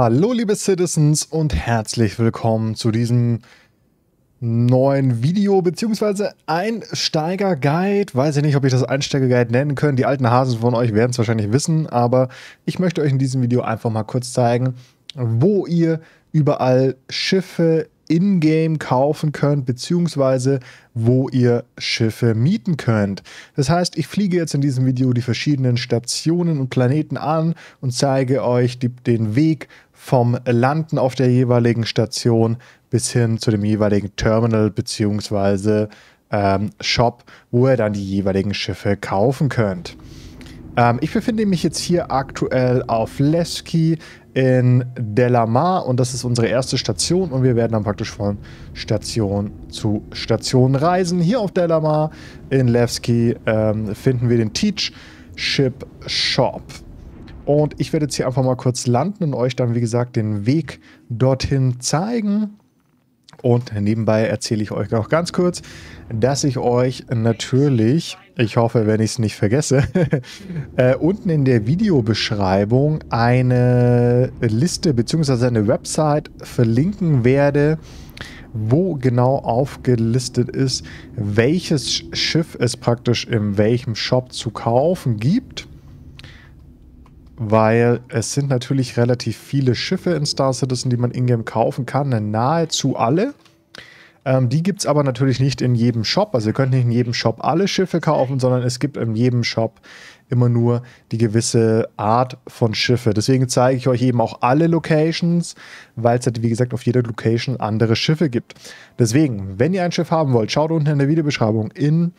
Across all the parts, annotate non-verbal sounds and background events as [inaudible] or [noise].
Hallo liebe Citizens und herzlich willkommen zu diesem neuen Video beziehungsweise Einsteiger-Guide. Weiß ich nicht, ob ich das Einsteiger-Guide nennen können. Die alten Hasen von euch werden es wahrscheinlich wissen, aber ich möchte euch in diesem Video einfach mal kurz zeigen, wo ihr überall Schiffe in-game kaufen könnt, beziehungsweise wo ihr Schiffe mieten könnt. Das heißt, ich fliege jetzt in diesem Video die verschiedenen Stationen und Planeten an und zeige euch die, den Weg vom Landen auf der jeweiligen Station bis hin zu dem jeweiligen Terminal beziehungsweise ähm, Shop, wo ihr dann die jeweiligen Schiffe kaufen könnt. Ähm, ich befinde mich jetzt hier aktuell auf Leski in Delamar und das ist unsere erste Station und wir werden dann praktisch von Station zu Station reisen. Hier auf Delamar in Levski ähm, finden wir den Teach Ship Shop. Und ich werde jetzt hier einfach mal kurz landen und euch dann, wie gesagt, den Weg dorthin zeigen. Und nebenbei erzähle ich euch noch ganz kurz, dass ich euch natürlich, ich hoffe, wenn ich es nicht vergesse, [laughs] äh, unten in der Videobeschreibung eine Liste bzw. eine Website verlinken werde, wo genau aufgelistet ist, welches Schiff es praktisch in welchem Shop zu kaufen gibt weil es sind natürlich relativ viele Schiffe in Star Citizen, die man ingame kaufen kann, nahezu alle. Ähm, die gibt es aber natürlich nicht in jedem Shop. Also ihr könnt nicht in jedem Shop alle Schiffe kaufen, sondern es gibt in jedem Shop immer nur die gewisse Art von Schiffe. Deswegen zeige ich euch eben auch alle Locations, weil es halt, wie gesagt, auf jeder Location andere Schiffe gibt. Deswegen, wenn ihr ein Schiff haben wollt, schaut unten in der Videobeschreibung in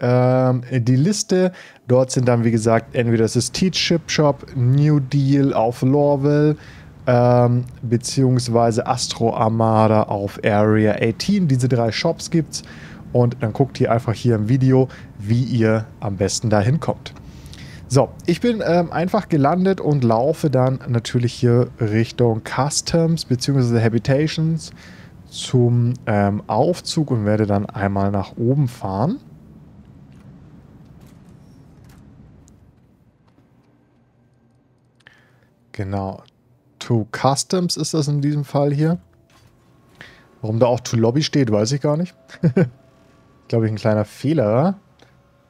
ähm, die Liste. Dort sind dann, wie gesagt, entweder das ist Teach Ship Shop, New Deal auf Lorville, ähm, beziehungsweise Astro Armada auf Area 18. Diese drei Shops gibt's. Und dann guckt ihr einfach hier im Video, wie ihr am besten da hinkommt. So, ich bin ähm, einfach gelandet und laufe dann natürlich hier Richtung Customs bzw. Habitations zum ähm, Aufzug und werde dann einmal nach oben fahren. Genau. To Customs ist das in diesem Fall hier. Warum da auch To Lobby steht, weiß ich gar nicht. [laughs] Glaube ich, ein kleiner Fehler.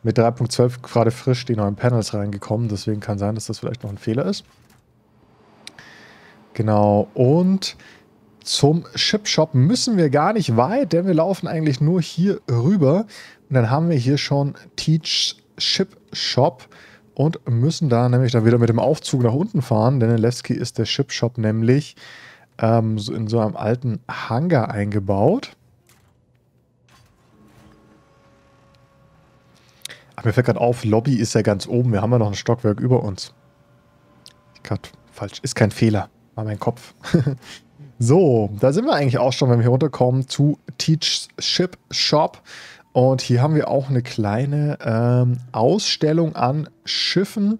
Mit 3.12 gerade frisch die neuen Panels reingekommen. Deswegen kann sein, dass das vielleicht noch ein Fehler ist. Genau. Und zum Ship Shop müssen wir gar nicht weit, denn wir laufen eigentlich nur hier rüber. Und dann haben wir hier schon Teach Ship Shop und müssen da nämlich dann wieder mit dem Aufzug nach unten fahren, denn in Levski ist der Ship-Shop nämlich ähm, in so einem alten Hangar eingebaut. Aber mir fällt gerade auf, Lobby ist ja ganz oben. Wir haben ja noch ein Stockwerk über uns. Gerade falsch. Ist kein Fehler. War mein Kopf. [laughs] so, da sind wir eigentlich auch schon, wenn wir hier runterkommen, zu Teach Ship Shop. Und hier haben wir auch eine kleine ähm, Ausstellung an Schiffen.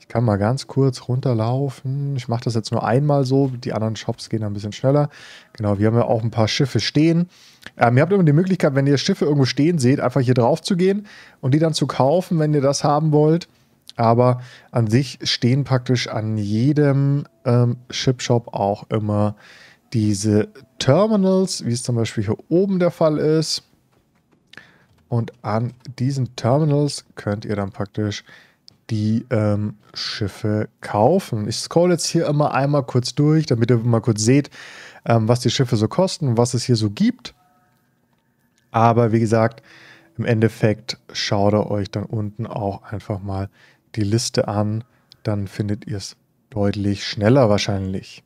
Ich kann mal ganz kurz runterlaufen. Ich mache das jetzt nur einmal so. Die anderen Shops gehen ein bisschen schneller. Genau, wir haben ja auch ein paar Schiffe stehen. Ähm, ihr habt immer die Möglichkeit, wenn ihr Schiffe irgendwo stehen seht, einfach hier drauf zu gehen und die dann zu kaufen, wenn ihr das haben wollt. Aber an sich stehen praktisch an jedem ähm, Ship-Shop auch immer diese Terminals, wie es zum Beispiel hier oben der Fall ist. Und an diesen Terminals könnt ihr dann praktisch die ähm, Schiffe kaufen. Ich scroll jetzt hier immer einmal kurz durch, damit ihr mal kurz seht, ähm, was die Schiffe so kosten, was es hier so gibt. Aber wie gesagt, im Endeffekt schaut ihr euch dann unten auch einfach mal die Liste an. Dann findet ihr es deutlich schneller wahrscheinlich.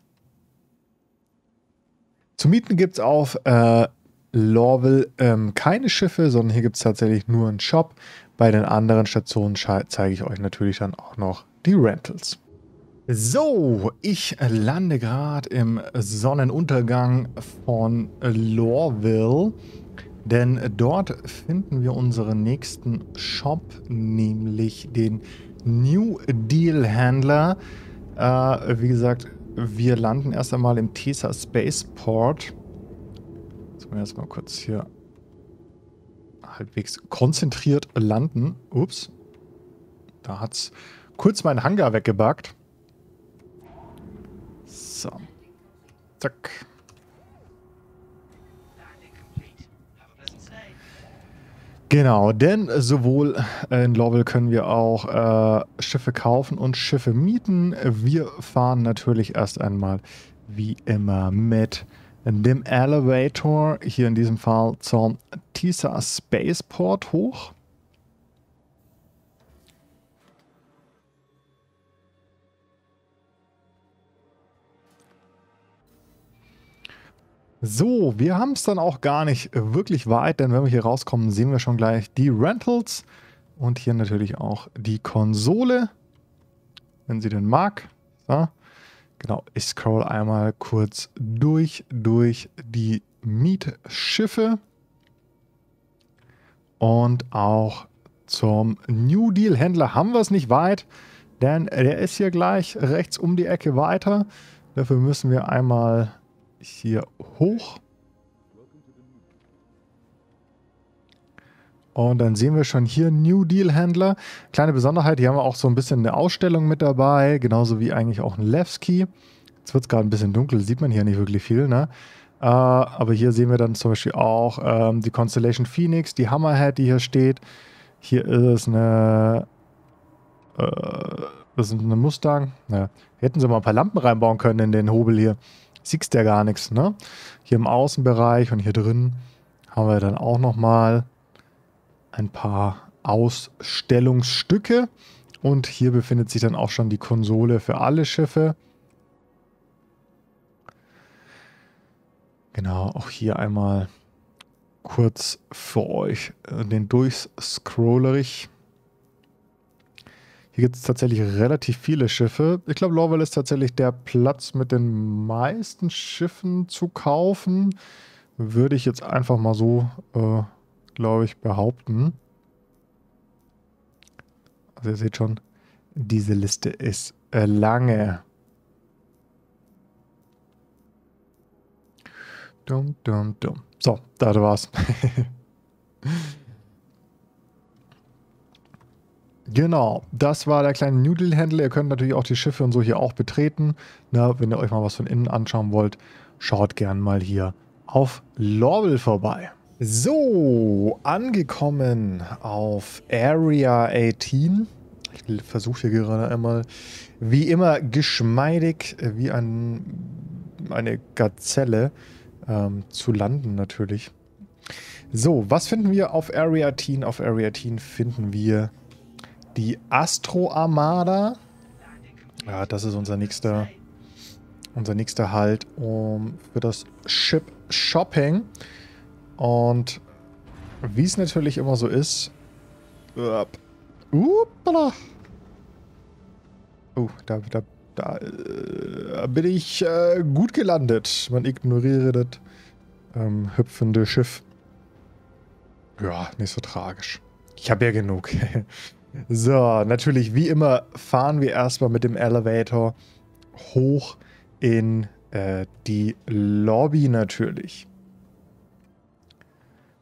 Zu mieten gibt es auf äh, Lorville ähm, keine Schiffe, sondern hier gibt es tatsächlich nur einen Shop. Bei den anderen Stationen zeige ich euch natürlich dann auch noch die Rentals. So, ich lande gerade im Sonnenuntergang von Lorville, denn dort finden wir unseren nächsten Shop, nämlich den New Deal Händler. Äh, wie gesagt, wir landen erst einmal im Tesa Spaceport wir erstmal kurz hier halbwegs konzentriert landen. Ups. Da hat es kurz meinen Hangar weggebackt. So. Zack. Genau, denn sowohl in Lovell können wir auch äh, Schiffe kaufen und Schiffe mieten. Wir fahren natürlich erst einmal wie immer mit dem Elevator, hier in diesem Fall zum TISA Spaceport hoch. So, wir haben es dann auch gar nicht wirklich weit, denn wenn wir hier rauskommen, sehen wir schon gleich die Rentals und hier natürlich auch die Konsole, wenn sie denn mag. So. Genau, ich scroll einmal kurz durch, durch die Mietschiffe und auch zum New Deal Händler haben wir es nicht weit, denn der ist hier gleich rechts um die Ecke weiter. Dafür müssen wir einmal hier hoch. Und dann sehen wir schon hier New Deal Händler. Kleine Besonderheit, hier haben wir auch so ein bisschen eine Ausstellung mit dabei, genauso wie eigentlich auch ein Levski. Jetzt wird es gerade ein bisschen dunkel, sieht man hier nicht wirklich viel, ne? Äh, aber hier sehen wir dann zum Beispiel auch ähm, die Constellation Phoenix, die Hammerhead, die hier steht. Hier ist eine, äh, das ist eine Mustang. Ja. Hätten sie mal ein paar Lampen reinbauen können in den Hobel hier siehst ja gar nichts, ne? Hier im Außenbereich und hier drin haben wir dann auch nochmal ein paar Ausstellungsstücke. Und hier befindet sich dann auch schon die Konsole für alle Schiffe. Genau, auch hier einmal kurz für euch äh, den Durchscrollerich. Hier gibt es tatsächlich relativ viele Schiffe. Ich glaube, Lorwell ist tatsächlich der Platz mit den meisten Schiffen zu kaufen. Würde ich jetzt einfach mal so, äh, glaube ich, behaupten. Also ihr seht schon, diese Liste ist äh, lange. Dumm, dumm, dumm. So, da war's. [laughs] Genau, das war der kleine Noodle-Händler. Ihr könnt natürlich auch die Schiffe und so hier auch betreten. Na, wenn ihr euch mal was von innen anschauen wollt, schaut gern mal hier auf Lorwell vorbei. So, angekommen auf Area 18. Ich versuche hier gerade einmal, wie immer, geschmeidig, wie ein, eine Gazelle ähm, zu landen natürlich. So, was finden wir auf Area 18? Auf Area 18 finden wir die Astro Armada. Ja, das ist unser nächster, unser nächster Halt um, für das Ship Shopping. Und wie es natürlich immer so ist. Uppala. Oh, da, da, da äh, bin ich äh, gut gelandet. Man ignoriere das ähm, hüpfende Schiff. Ja, nicht so tragisch. Ich habe ja genug. [laughs] So, natürlich, wie immer, fahren wir erstmal mit dem Elevator hoch in äh, die Lobby natürlich.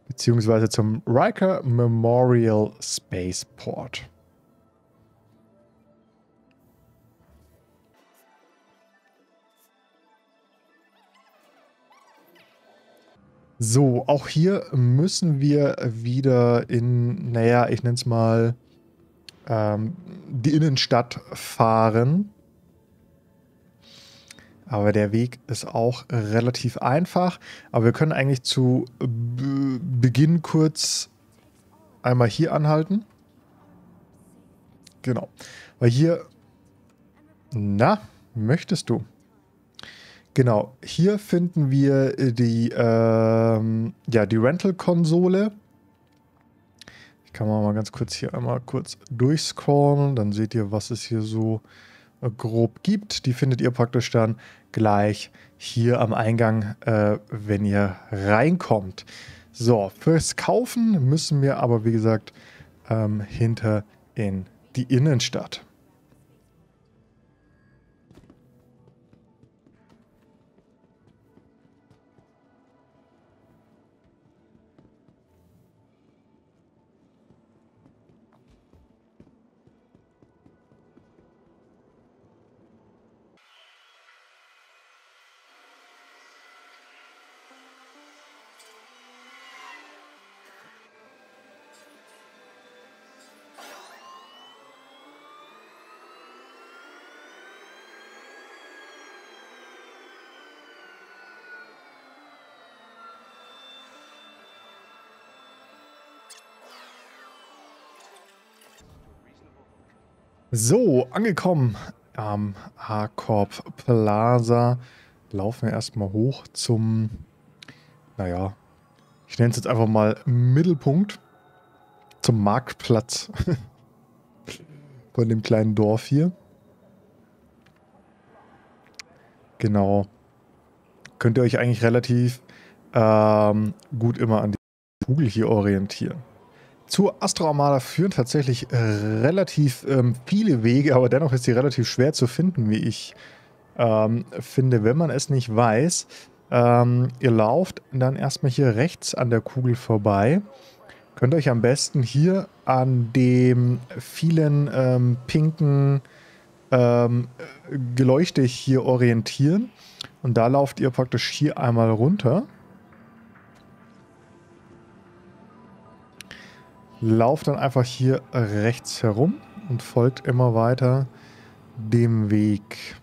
Beziehungsweise zum Riker Memorial Spaceport. So, auch hier müssen wir wieder in, naja, ich nenne es mal ähm, die Innenstadt fahren. Aber der Weg ist auch relativ einfach. Aber wir können eigentlich zu Be Beginn kurz einmal hier anhalten. Genau. Weil hier... Na, möchtest du? Genau, hier finden wir die, ähm, ja, die Rental-Konsole. Ich kann mal ganz kurz hier einmal kurz durchscrollen. Dann seht ihr, was es hier so grob gibt. Die findet ihr praktisch dann gleich hier am Eingang, äh, wenn ihr reinkommt. So, fürs Kaufen müssen wir aber, wie gesagt, ähm, hinter in die Innenstadt. So, angekommen am A-Corp Plaza. Laufen wir erstmal hoch zum, naja, ich nenne es jetzt einfach mal Mittelpunkt, zum Marktplatz [laughs] von dem kleinen Dorf hier. Genau. Könnt ihr euch eigentlich relativ ähm, gut immer an die Kugel hier orientieren. Zur Astro Armada führen tatsächlich äh, relativ ähm, viele Wege, aber dennoch ist sie relativ schwer zu finden, wie ich ähm, finde, wenn man es nicht weiß. Ähm, ihr lauft dann erstmal hier rechts an der Kugel vorbei. Könnt euch am besten hier an dem vielen ähm, pinken ähm, Geleuchte hier orientieren. Und da lauft ihr praktisch hier einmal runter. Lauft dann einfach hier rechts herum und folgt immer weiter dem Weg.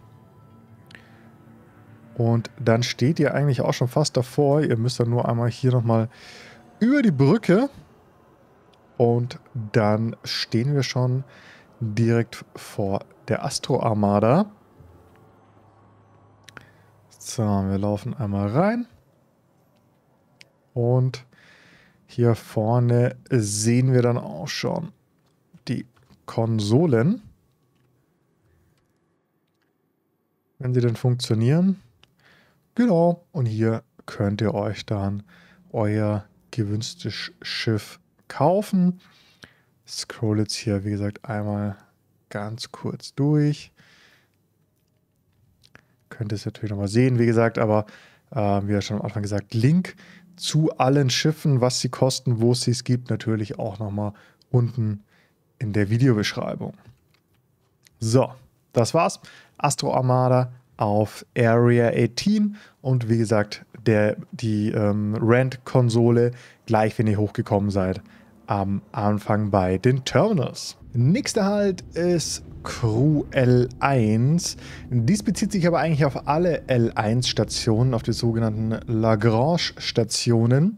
Und dann steht ihr eigentlich auch schon fast davor. Ihr müsst dann nur einmal hier nochmal über die Brücke. Und dann stehen wir schon direkt vor der Astro Armada. So, wir laufen einmal rein. Und hier vorne sehen wir dann auch schon die Konsolen. Wenn sie denn funktionieren. Genau, und hier könnt ihr euch dann euer gewünschtes Schiff kaufen. Scroll jetzt hier, wie gesagt, einmal ganz kurz durch. Könnt ihr es natürlich nochmal sehen, wie gesagt, aber äh, wie ja schon am Anfang gesagt, Link zu allen Schiffen, was sie kosten, wo es sie gibt, natürlich auch nochmal unten in der Videobeschreibung. So, das war's. Astro Armada auf Area 18 und wie gesagt, der, die ähm, Rent-Konsole gleich, wenn ihr hochgekommen seid, am Anfang bei den Terminals. Nächster Halt ist Crew L1. Dies bezieht sich aber eigentlich auf alle L1-Stationen, auf die sogenannten Lagrange-Stationen.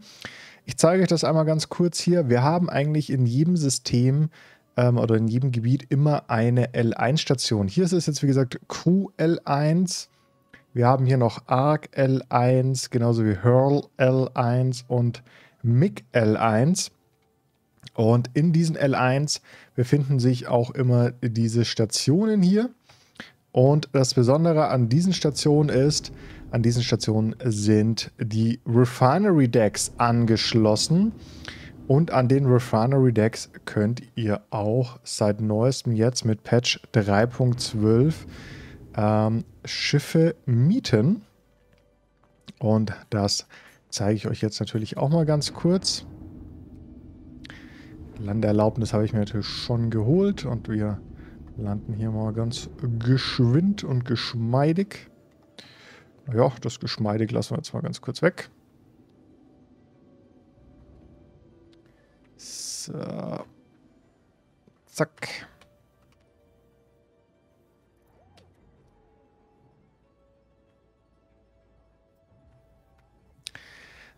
Ich zeige euch das einmal ganz kurz hier. Wir haben eigentlich in jedem System ähm, oder in jedem Gebiet immer eine L1-Station. Hier ist es jetzt, wie gesagt, Crew L1. Wir haben hier noch Arc L1, genauso wie Hurl L1 und MIG L1. Und in diesen L1 befinden sich auch immer diese Stationen hier. Und das Besondere an diesen Stationen ist, an diesen Stationen sind die Refinery Decks angeschlossen. Und an den Refinery Decks könnt ihr auch seit neuestem jetzt mit Patch 3.12 ähm, Schiffe mieten. Und das zeige ich euch jetzt natürlich auch mal ganz kurz. Landeerlaubnis habe ich mir natürlich schon geholt und wir landen hier mal ganz geschwind und geschmeidig. Ja, das geschmeidig lassen wir jetzt mal ganz kurz weg. So. Zack.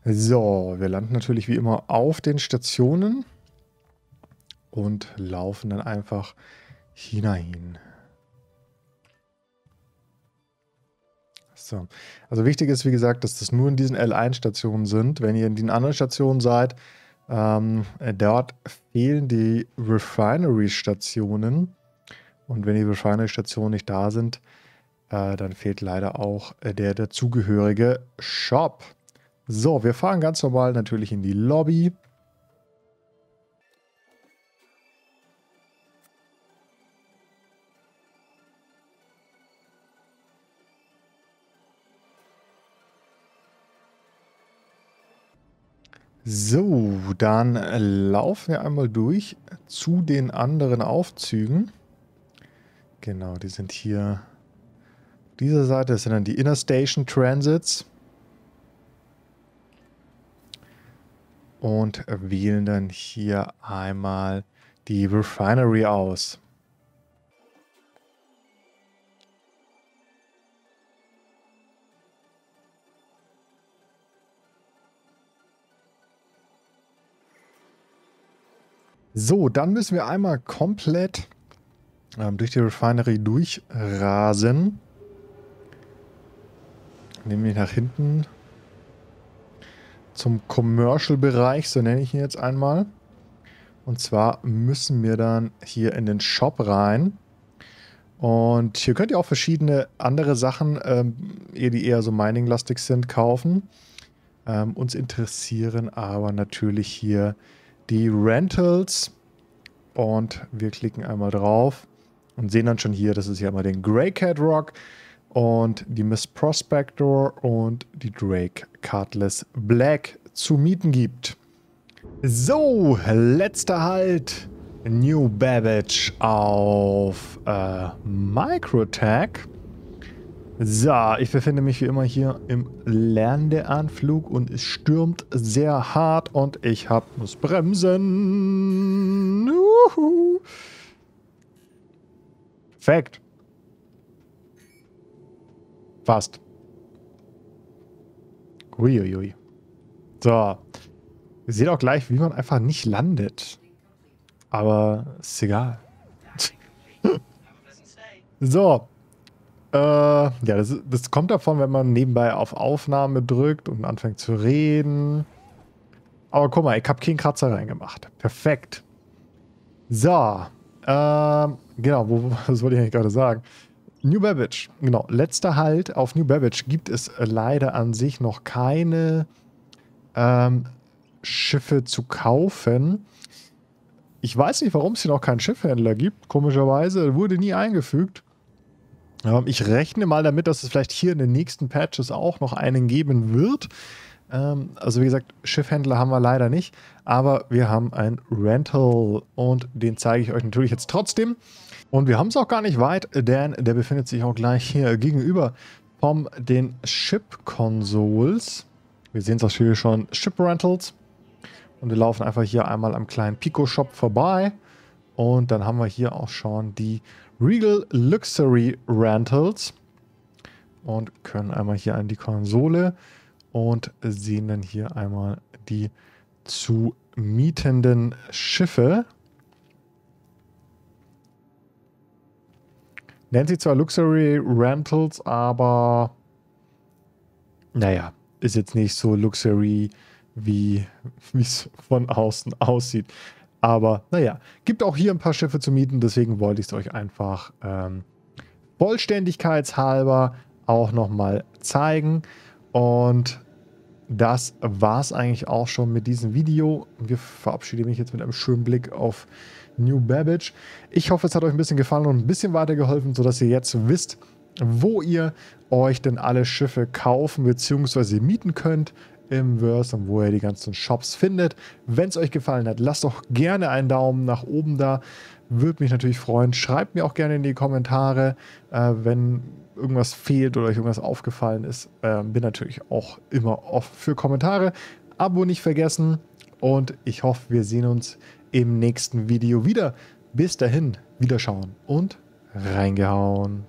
So, wir landen natürlich wie immer auf den Stationen und laufen dann einfach hinein. So. Also wichtig ist, wie gesagt, dass das nur in diesen L1-Stationen sind. Wenn ihr in den anderen Stationen seid, ähm, dort fehlen die Refinery-Stationen. Und wenn die Refinery-Stationen nicht da sind, äh, dann fehlt leider auch äh, der dazugehörige Shop. So, wir fahren ganz normal natürlich in die Lobby. So, dann laufen wir einmal durch zu den anderen Aufzügen. Genau, die sind hier dieser Seite. Das sind dann die Inner Station Transits. Und wählen dann hier einmal die Refinery aus. So, dann müssen wir einmal komplett ähm, durch die Refinery durchrasen. Nämlich nach hinten zum Commercial-Bereich, so nenne ich ihn jetzt einmal. Und zwar müssen wir dann hier in den Shop rein. Und hier könnt ihr auch verschiedene andere Sachen, ähm, die eher so Mining-lastig sind, kaufen. Ähm, uns interessieren aber natürlich hier die Rentals. Und wir klicken einmal drauf und sehen dann schon hier, das ist hier einmal den Grey Cat Rock und die Miss Prospector und die Drake Cutlass Black zu mieten gibt. So, letzter Halt. New Babbage auf äh, Microtech. So, ich befinde mich wie immer hier im Landeanflug und es stürmt sehr hart und ich hab, muss bremsen. Uhu. Perfekt. Fast. Uiuiui. So. Ihr seht auch gleich, wie man einfach nicht landet. Aber ist egal. [laughs] so. Äh, ja, das, das kommt davon, wenn man nebenbei auf Aufnahme drückt und anfängt zu reden. Aber guck mal, ich habe keinen Kratzer reingemacht. Perfekt. So. Ähm, genau, wo, [laughs] was wollte ich eigentlich gerade sagen? New Babbage, genau. Letzter Halt auf New Babbage gibt es leider an sich noch keine ähm, Schiffe zu kaufen. Ich weiß nicht, warum es hier noch keinen Schiffhändler gibt. Komischerweise wurde nie eingefügt. Ähm, ich rechne mal damit, dass es vielleicht hier in den nächsten Patches auch noch einen geben wird. Ähm, also wie gesagt, Schiffhändler haben wir leider nicht, aber wir haben ein Rental und den zeige ich euch natürlich jetzt trotzdem. Und wir haben es auch gar nicht weit, denn der befindet sich auch gleich hier gegenüber von den Ship Consoles. Wir sehen es auch hier schon, Ship Rentals. Und wir laufen einfach hier einmal am kleinen Pico Shop vorbei. Und dann haben wir hier auch schon die Regal Luxury Rentals. Und können einmal hier an die Konsole und sehen dann hier einmal die zu mietenden Schiffe. Nennt sie zwar Luxury Rentals, aber naja, ist jetzt nicht so Luxury, wie [laughs] es von außen aussieht. Aber naja, gibt auch hier ein paar Schiffe zu mieten, deswegen wollte ich es euch einfach ähm, vollständigkeitshalber auch nochmal zeigen. Und das war es eigentlich auch schon mit diesem Video. Wir verabschieden mich jetzt mit einem schönen Blick auf New Babbage. Ich hoffe, es hat euch ein bisschen gefallen und ein bisschen weitergeholfen, sodass ihr jetzt wisst, wo ihr euch denn alle Schiffe kaufen bzw. mieten könnt im Verse und wo ihr die ganzen Shops findet. Wenn es euch gefallen hat, lasst doch gerne einen Daumen nach oben da. Würde mich natürlich freuen. Schreibt mir auch gerne in die Kommentare, äh, wenn irgendwas fehlt oder euch irgendwas aufgefallen ist. Äh, bin natürlich auch immer offen für Kommentare. Abo nicht vergessen und ich hoffe, wir sehen uns im nächsten Video wieder. Bis dahin, wiederschauen und reingehauen.